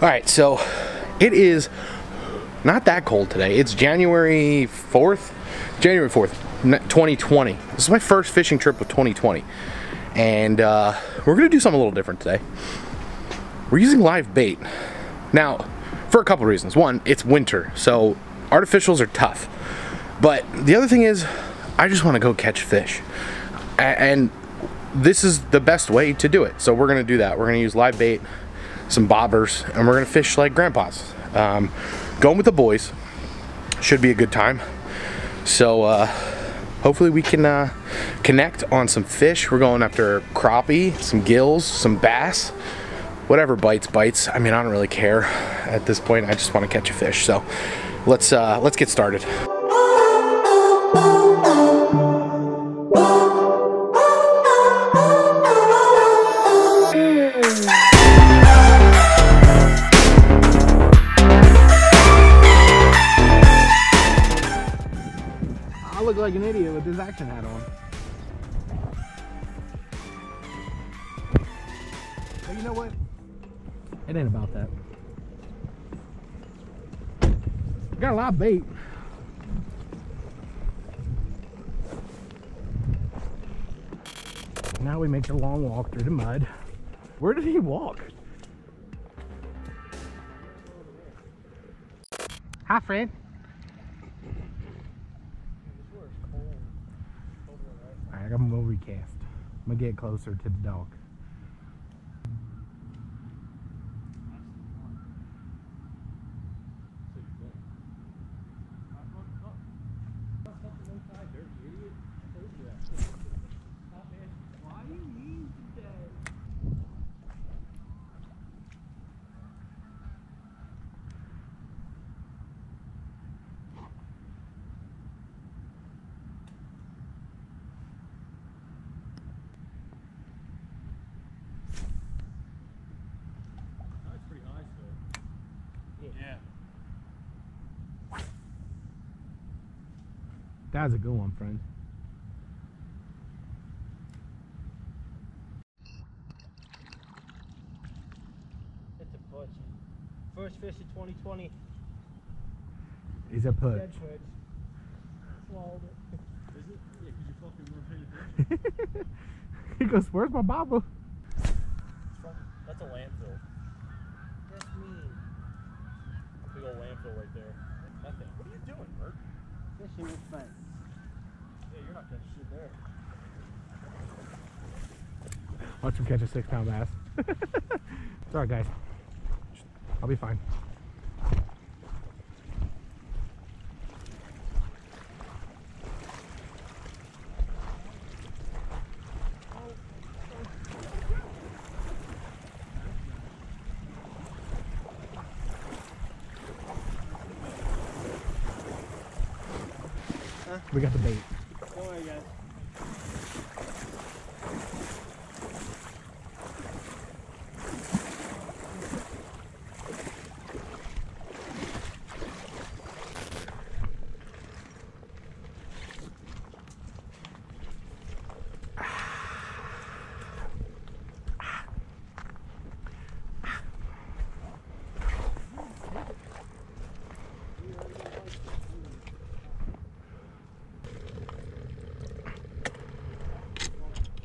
All right, so it is not that cold today. It's January 4th, January 4th, 2020. This is my first fishing trip of 2020. And uh, we're gonna do something a little different today. We're using live bait. Now, for a couple reasons. One, it's winter, so artificials are tough. But the other thing is, I just wanna go catch fish. And this is the best way to do it. So we're gonna do that. We're gonna use live bait some bobbers, and we're gonna fish like grandpas. Um, going with the boys should be a good time. So uh, hopefully we can uh, connect on some fish. We're going after crappie, some gills, some bass, whatever bites bites. I mean, I don't really care at this point. I just want to catch a fish. So let's uh, let's get started. An idiot with his action hat on. But you know what? It ain't about that. Got a lot of bait. Now we make the long walk through the mud. Where did he walk? Hi, friend. I'm gonna recast. I'm gonna get closer to the dog. That's a good one, friend. It's a perch. First fish of 2020. He's a perch. Dead twitch. Swallowed it. Is it? Yeah, because you fucking were he goes, where's my bobber? That's a landfill. That's mean. Big old landfill right there. Nothing. What are you doing, Bert? Fishing with friends. Yeah, you're not catching shit there. Watch him catch a six pound bass. it's all right, guys. I'll be fine. We got the bait. Don't worry, guys.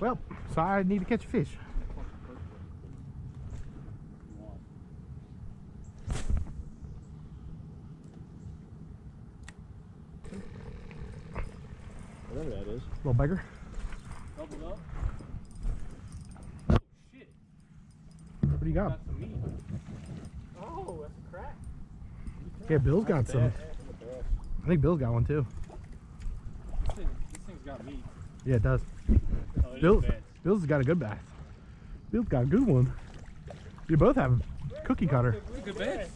Well, so I need to catch a fish. Whatever that is. A little bigger. Doubled up. Oh shit. What do you got? got some meat. Oh, that's a crack. Yeah, Bill's got some. I think Bill's got one too. This, thing, this thing's got meat. Yeah, it does. Oh, it Bill's, bad. Bill's got a good bath. Bill's got a good one. You both have cookie cutter. A good bed.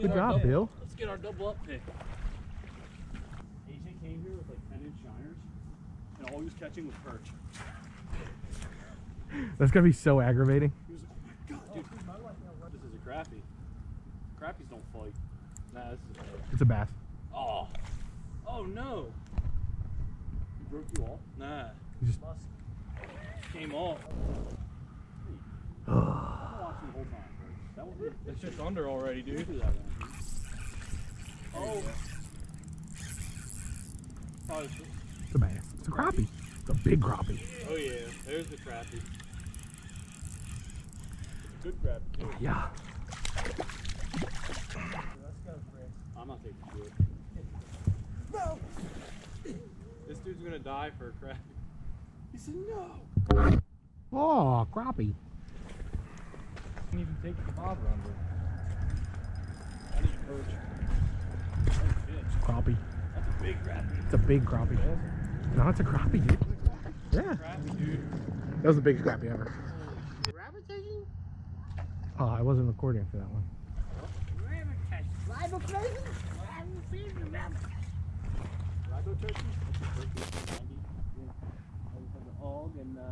Good job, Bill. Let's get our double up pick. AJ came here with like 10 inch shiners, and all he was catching was perch. That's gonna be so aggravating. He was like, oh my god, dude, this is a crappie. Crappies don't fight. Nah, this is a perch. It's a bass. Oh. No. He broke you off? Nah. You just Came off. It's just under already, dude. Oh. Oh, it's- It's a bass. It's a crappie. It's a big crappie. oh yeah, there's the crappie. It's a good crappie too. Yeah. I'm not taking shit. No! This dude's gonna die for a crappie. He said no! Oh, crappie. Can't even take the bobber under. I need a perch. Oh shit. Crappie. That's a big crappie. It's a big crappie. No, it's a crappie, dude. Yeah. Crappie, dude. That was the biggest crappie ever. Oh, I wasn't recording for that one. Rago turkey? That's a turkey. 90. Yeah. I just have the hog and uh,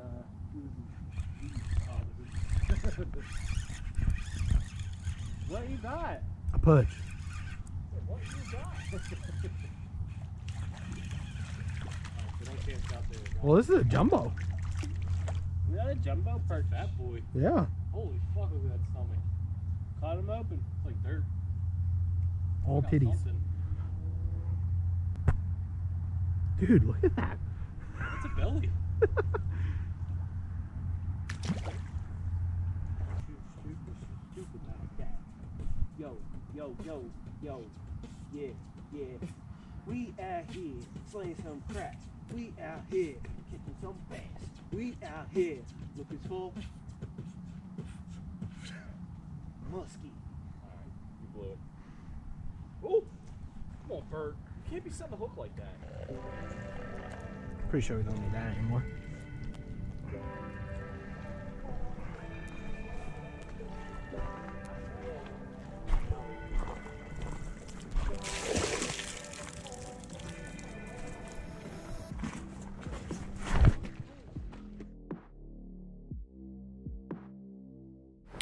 what you got? A perch. What you got? Well, this is a jumbo. We got a jumbo perch. That boy. Yeah. Holy fuck, look at that stomach. Caught him open. It's like dirt. All Got titties. something. Dude, look at that. That's a belly. Yo, yo, yo, yo, yeah, yeah. We out here slaying some crap. We out here catching some bass. We out here looking for muskie. Alright, you blew it. Oh! Come on, Bert. You can't be setting a hook like that. Pretty sure we don't need that anymore.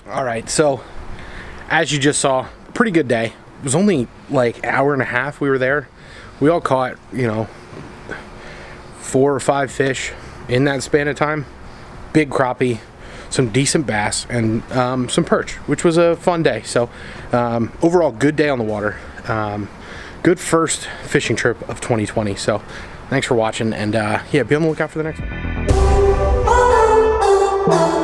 All right, so as you just saw, pretty good day. It was only like hour and a half we were there. We all caught, you know, four or five fish in that span of time. Big crappie, some decent bass, and um, some perch, which was a fun day. So um, overall, good day on the water. Um, good first fishing trip of 2020. So thanks for watching, and uh, yeah, be on the lookout for the next one.